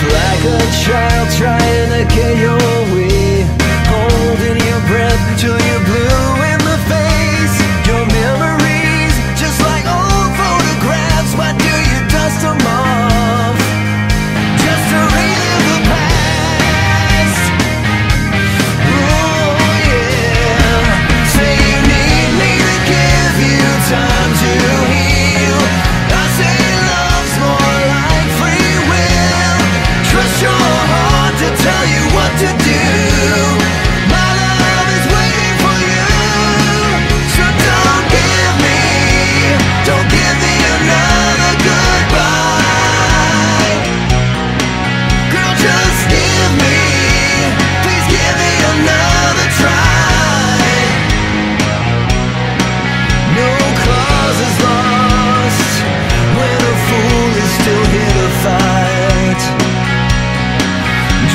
Like a child trying to get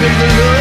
Thank you.